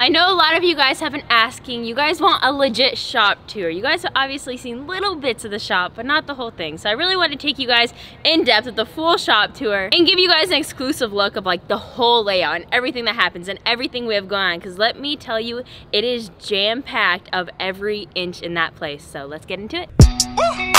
I know a lot of you guys have been asking, you guys want a legit shop tour. You guys have obviously seen little bits of the shop, but not the whole thing. So I really want to take you guys in depth with the full shop tour and give you guys an exclusive look of like the whole layout and everything that happens and everything we have going on. Cause let me tell you, it is jam packed of every inch in that place. So let's get into it.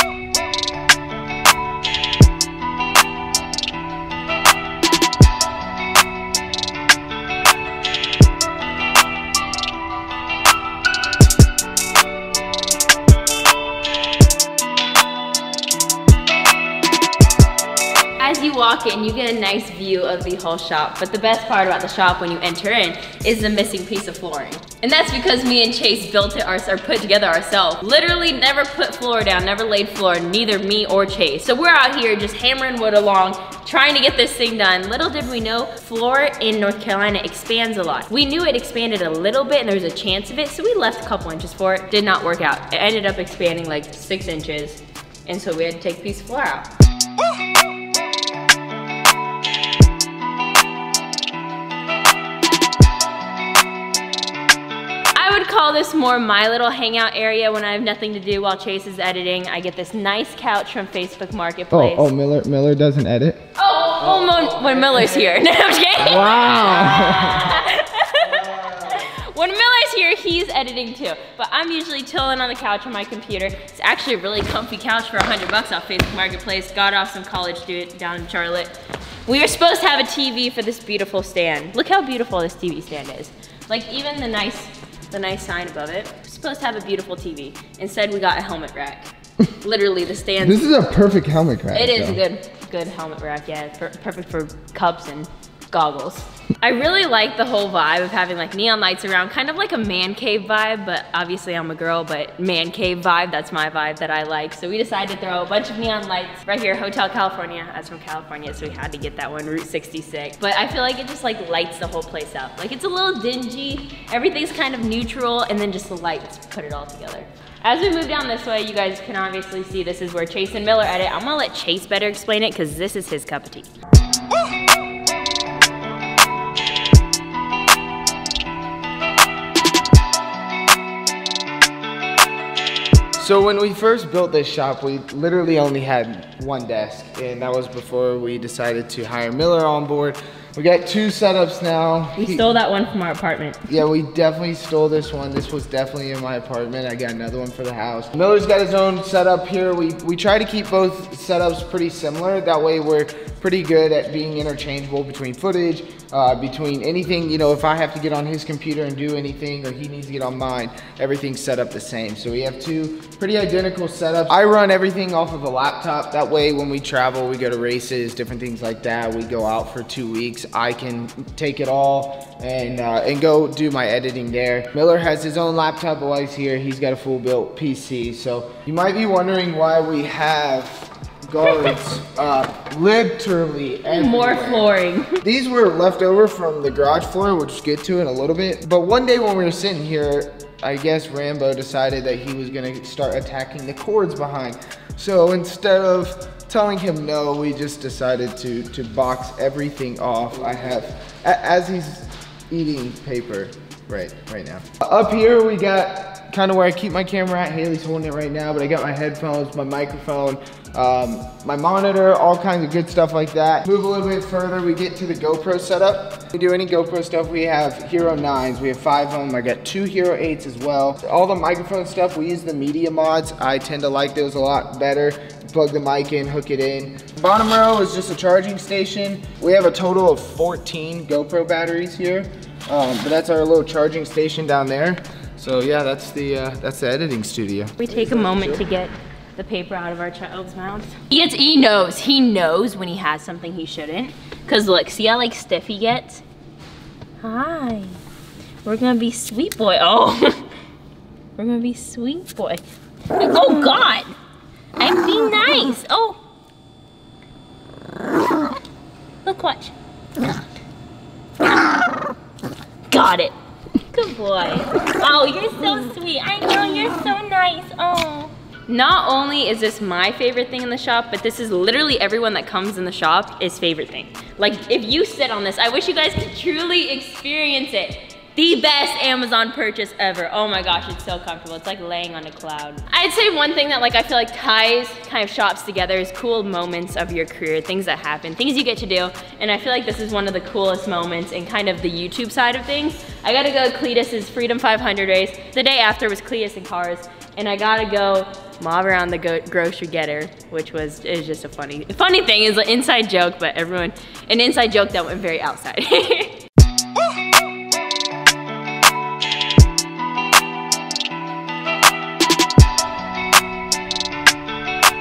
You walk in, you get a nice view of the whole shop. But the best part about the shop when you enter in is the missing piece of flooring. And that's because me and Chase built it or put together ourselves. Literally never put floor down, never laid floor, neither me or Chase. So we're out here just hammering wood along, trying to get this thing done. Little did we know, floor in North Carolina expands a lot. We knew it expanded a little bit and there was a chance of it, so we left a couple inches for it. Did not work out. It ended up expanding like six inches. And so we had to take a piece of floor out. Call this more my little hangout area when I have nothing to do while Chase is editing. I get this nice couch from Facebook Marketplace. Oh, oh, Miller, Miller doesn't edit. Oh, oh, Mo- when Miller's here. No, I'm just kidding. Wow. When Miller's here, he's editing too. But I'm usually chilling on the couch on my computer. It's actually a really comfy couch for 100 bucks off Facebook Marketplace. Got off some college student down in Charlotte. We were supposed to have a TV for this beautiful stand. Look how beautiful this TV stand is. Like even the nice, the nice sign above it. We're supposed to have a beautiful TV. Instead, we got a helmet rack. Literally, the stand. this is a perfect helmet rack. It is though. a good, good helmet rack. Yeah, it's per- perfect for cups and goggles. I really like the whole vibe of having like neon lights around, kind of like a man cave vibe, but obviously I'm a girl, but man cave vibe, that's my vibe that I like. So we decided to throw a bunch of neon lights right here, Hotel California. I was from California, so we had to get that one, Route 66. But I feel like it just like lights the whole place up. Like it's a little dingy, everything's kind of neutral, and then just the lights put it all together. As we move down this way, you guys can obviously see this is where Chase and Miller edit. I'm gonna let Chase better explain it because this is his cup of tea. So when we first built this shop, we literally only had one desk, and that was before we decided to hire Miller on board. We got two setups now. We He- stole that one from our apartment. Yeah, we definitely stole this one. This was definitely in my apartment. I got another one for the house. Miller's got his own setup here. We we try to keep both setups pretty similar. That way we're pretty good at being interchangeable between footage, uh, between anything, you know, if I have to get on his computer and do anything or he needs to get on mine, everything's set up the same. So we have two pretty identical setups. I run everything off of a laptop. That way when we travel, we go to races, different things like that. We go out for two weeks. I can take it all and uh, and go do my editing there. Miller has his own laptop while he's here. He's got a full built PC. So you might be wondering why we have guards uh, literally More flooring. These were left over from the garage floor, which we'll get to in a little bit. But one day when we were sitting here, I guess Rambo decided that he was gonna start attacking the cords behind. So instead of telling him no, we just decided to, to box everything off. I have, as he's eating paper right, right now. Up here we got kind of where I keep my camera at. Hailie's holding it right now, but I got my headphones, my microphone, um, my monitor, all kinds of good stuff like that. Move a little bit further, we get to the GoPro setup. We do any GoPro stuff, we have Hero 9s, we have five of them. I got two Hero 8s as well. All the microphone stuff, we use the media mods. I tend to like those a lot better. Plug the mic in, hook it in. Bottom row is just a charging station. We have a total of 14 GoPro batteries here. Um, but that's our little charging station down there. So yeah, that's the uh, that's the editing studio. We take a moment to get the paper out of our child's mouth. He gets, he knows, he knows when he has something he shouldn't. Cause look, see how like stiff he gets? Hi, we're gonna be sweet boy. Oh, we're gonna be sweet boy. Oh God, I'm being nice. Oh, look, watch. Got it. Good boy. Oh, you're so sweet. I know you're so nice. Oh. Not only is this my favorite thing in the shop, but this is literally everyone that comes in the shop is favorite thing. Like if you sit on this, I wish you guys could truly experience it. the best Amazon purchase ever. Oh my gosh, it's so comfortable. It's like laying on a cloud. I'd say one thing that like I feel like ties kind of shops together is cool moments of your career, things that happen, things you get to do. And I feel like this is one of the coolest moments in kind of the YouTube side of things. I got to go Cleetus's Freedom 500 race. The day after was Cletus and Cars. And I got to go mob around the grocery getter, which was is just a funny funny thing. is an inside joke, but everyone an inside joke that went very outside.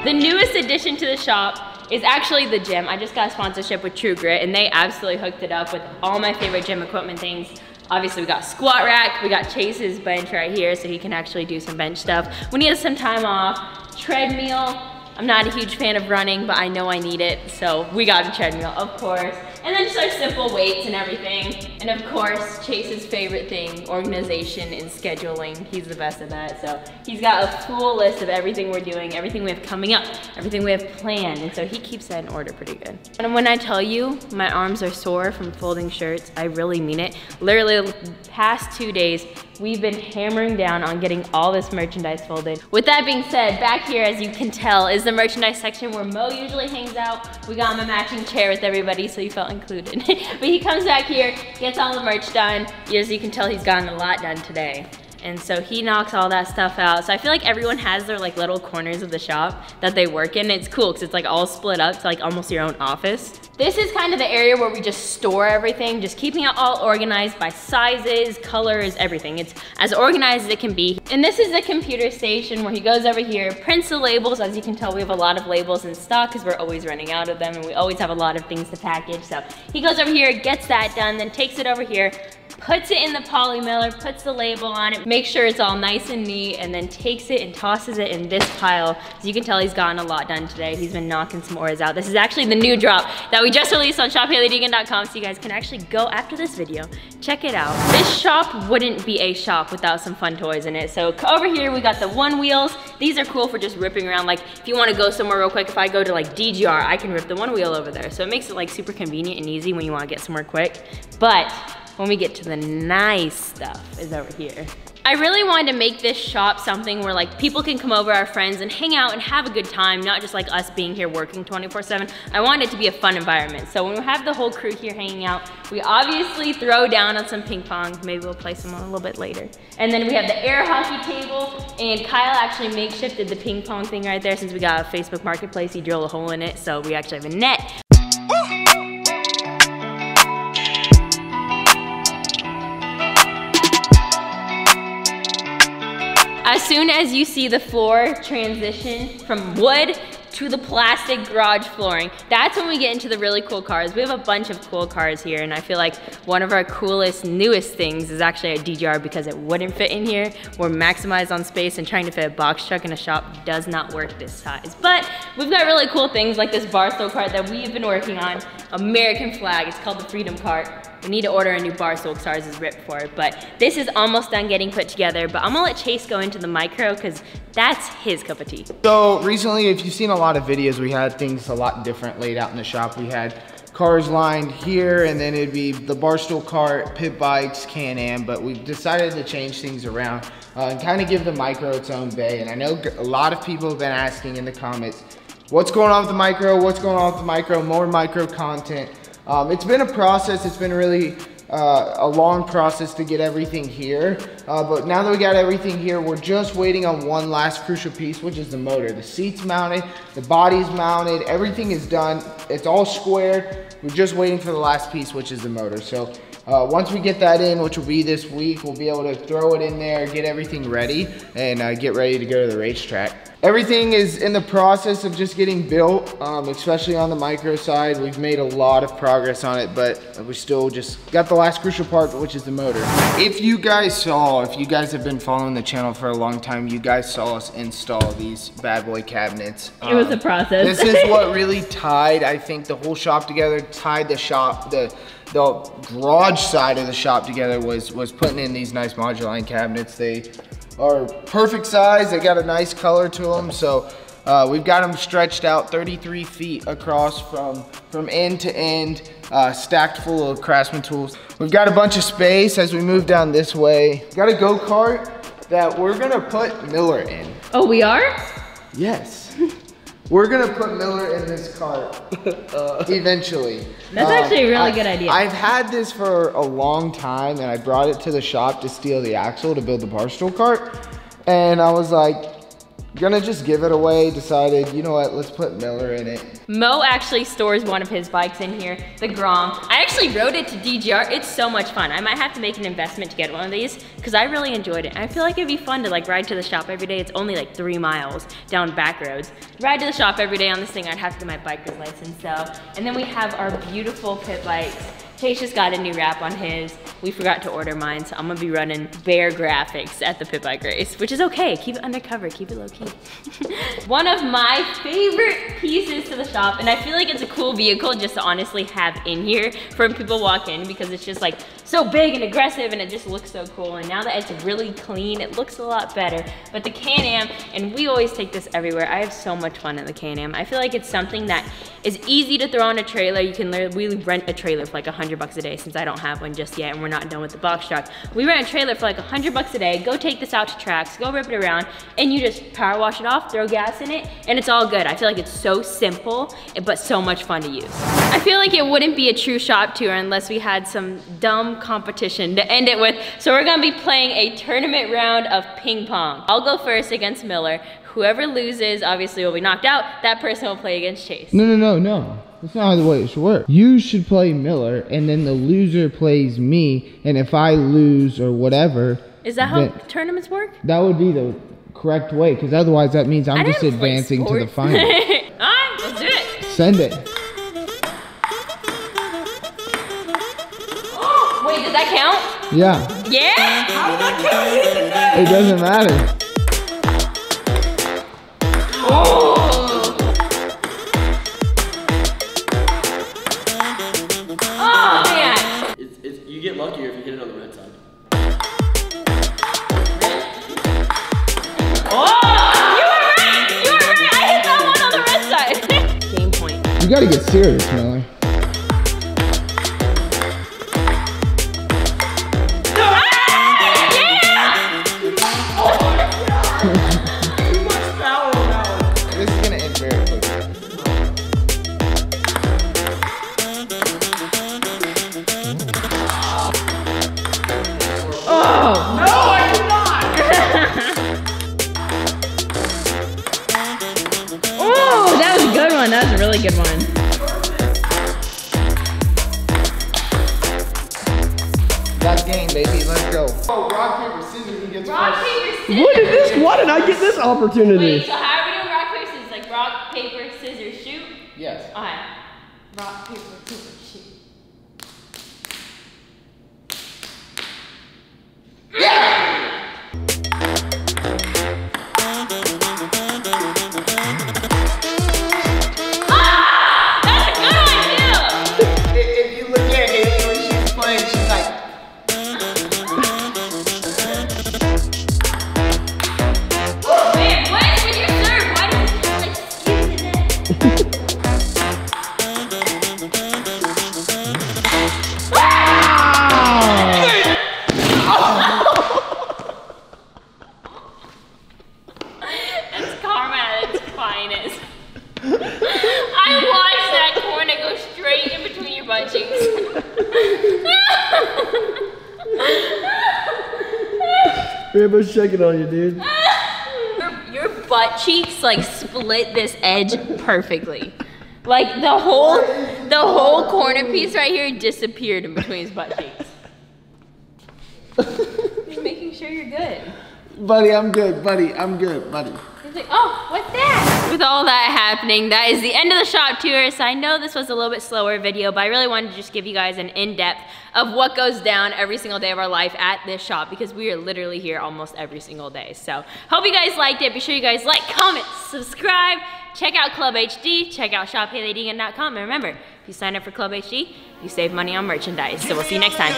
the newest addition to the shop is actually the gym. I just got a sponsorship with True Grit and they absolutely hooked it up with all my favorite gym equipment things. Obviously we got squat rack, we got Chase's bench right here so he can actually do some bench stuff. We need some time off. Treadmill, I'm not a huge fan of running, but I know I need it, so we got a treadmill, of course. And then just our simple weights and everything. And of course, Chase's favorite thing, organization and scheduling. He's the best at that. So he's got a full list of everything we're doing, everything we have coming up, everything we have planned. And so he keeps that in order pretty good. And when I tell you my arms are sore from folding shirts, I really mean it. Literally the past two days, we've been hammering down on getting all this merchandise folded. With that being said, back here, as you can tell, is the merchandise section where Moe usually hangs out. We got him a matching chair with everybody, so he felt included. but he comes back here, gets all the merch done. As you can tell, he's gotten a lot done today. And so he knocks all that stuff out. So I feel like everyone has their like little corners of the shop that they work in. It's cool because it's like all split up to like almost your own office. This is kind of the area where we just store everything, just keeping it all organized by sizes, colors, everything. It's as organized as it can be. And this is the computer station where he goes over here, prints the labels. As you can tell, we have a lot of labels in stock because we're always running out of them and we always have a lot of things to package. So he goes over here, gets that done, then takes it over here, puts it in the poly mailer, puts the label on it, makes sure it's all nice and neat, and then takes it and tosses it in this pile. As you can tell, he's gotten a lot done today. He's been knocking some auras out. This is actually the new drop that we just released on shophailiedeegan.com, so you guys can actually go after this video, check it out. This shop wouldn't be a shop without some fun toys in it. So over here, we got the one wheels. These are cool for just ripping around. Like if you wanna go somewhere real quick, if I go to like DGR, I can rip the one wheel over there. So it makes it like super convenient and easy when you wanna get somewhere quick. But when we get to the nice stuff is over here. I really wanted to make this shop something where like people can come over, our friends, and hang out and have a good time, not just like us being here working 24-7. I wanted it to be a fun environment. So when we have the whole crew here hanging out, we obviously throw down on some ping pong. Maybe we'll play some a little bit later. And then we have the air hockey table, and Kyle actually makeshifted the ping pong thing right there since we got a Facebook Marketplace. He drilled a hole in it, so we actually have a net. As soon as you see the floor transition from wood to the plastic garage flooring. That's when we get into the really cool cars. We have a bunch of cool cars here and I feel like one of our coolest, newest things is actually a DGR because it wouldn't fit in here. We're maximized on space and trying to fit a box truck in a shop does not work this size. But we've got really cool things like this Barstool cart that we've been working on. American flag, it's called the Freedom Cart. We need to order a new because ours is ripped for. But this is almost done getting put together. But I'm gonna let Chase go into the micro because that's his cup of tea. So recently, if you've seen a lot of videos, we had things a lot different laid out in the shop. We had cars lined here and then it'd be the Barstool cart, pit bikes, Can-Am, but we decided to change things around uh, and kind of give the micro its own bay. And I know a lot of people have been asking in the comments, what's going on with the micro? What's going on with the micro? More micro content. Um, it's been a process. It's been really uh, a long process to get everything here. Uh, but now that we got everything here, we're just waiting on one last crucial piece, which is the motor. The seat's mounted, the body's mounted, everything is done. It's all squared. We're just waiting for the last piece, which is the motor. So uh, once we get that in, which will be this week, we'll be able to throw it in there, get everything ready, and uh, get ready to go to the racetrack. Everything is in the process of just getting built, um, especially on the micro side. We've made a lot of progress on it, but we still just got the last crucial part, which is the motor. If you guys saw, if you guys have been following the channel for a long time, you guys saw us install these bad boy cabinets. It was a um, process. this is what really tied, I think, the whole shop together, tied the shop, the the garage side of the shop together was was putting in these nice moduline cabinets. They are perfect size. They got a nice color to them. So Uh, we've got them stretched out 33 feet across from, from end to end, uh, stacked full of Craftsman tools. We've got a bunch of space as we move down this way. Got a go-kart that we're gonna put Miller in. Oh, we are? Yes. We're gonna put Miller in this cart uh, eventually. That's actually a really I- good idea. I've had this for a long time and I brought it to the shop to steal the axle to build the Barstool cart. And I was like, gonna just give it away. Decided, you know what, let's put Miller in it. Moe actually stores one of his bikes in here, the Grom. I actually rode it to DGR. It's so much fun. I might have to make an investment to get one of these because I really enjoyed it. I feel like it'd be fun to like ride to the shop every day. It's only like three miles down back roads. Ride to the shop every day on this thing. I'd have to get my biker's license so. And then we have our beautiful pit bikes. Just got a new wrap on his. We forgot to order mine, so I'm gonna be running bear graphics at the pit by Grace, which is okay. Keep it undercover, keep it low key. One of my favorite pieces to the shop, and I feel like it's a cool vehicle just to honestly have in here for when people walk in because it's just like so big and aggressive and it just looks so cool. And now that it's really clean, it looks a lot better. But the Can-Am, and we always take this everywhere. I have so much fun in the Can-Am. I feel like it's something that is easy to throw on a trailer. You can literally rent a trailer for like a hundred bucks a day since I don't have one just yet and we're not done with the box truck. We rent a trailer for like a hundred bucks a day, go take this out to tracks, go rip it around, and you just power wash it off, throw gas in it, and it's all good. I feel like it's so simple, but so much fun to use. I feel like it wouldn't be a true shop tour unless we had some dumb competition to end it with. So we're gonna be playing a tournament round of ping pong. I'll go first against Miller. Whoever loses, obviously will be knocked out. That person will play against Chase. No, no, no, no. That's not the way it should work. You should play Miller, and then the loser plays me, and if I lose or whatever, Is that how tournaments work? that would be the correct way, because otherwise that means I'm just advancing to the sports. final. Alright, let's do it. Send it. Wait, does that count? Yeah, Yeah? How does that count? it doesn't matter. Gotta get serious, Miller. That's game, baby. Let's go. Oh, rock, paper, scissors. Who gets Rock, first? paper, scissors. What is this? Why did I get this opportunity? Wait, so how are we doing rock, paper, scissors? Like rock, paper, scissors, shoot? Yes. Alright. Rock, paper, scissors, shoot. Ah! Cheeks. Rambo's checking on you, dude. your, your butt cheeks like split this edge perfectly. Like the whole the whole corner piece right here disappeared in between his butt cheeks. Just making sure you're good. buddy, I'm good. Buddy, I'm good. Buddy. He's like, oh, what's that? With all that happening, that is the end of the shop tour. So I know this was a little bit slower video, but I really wanted to just give you guys an in-depth of what goes down every single day of our life at this shop because we are literally here almost every single day. So hope you guys liked it. Be sure you guys like, comment, subscribe, check out Club HD, check out shophailiedeegan.com. And remember, if you sign up for Club HD, you save money on merchandise. So we'll see you next time.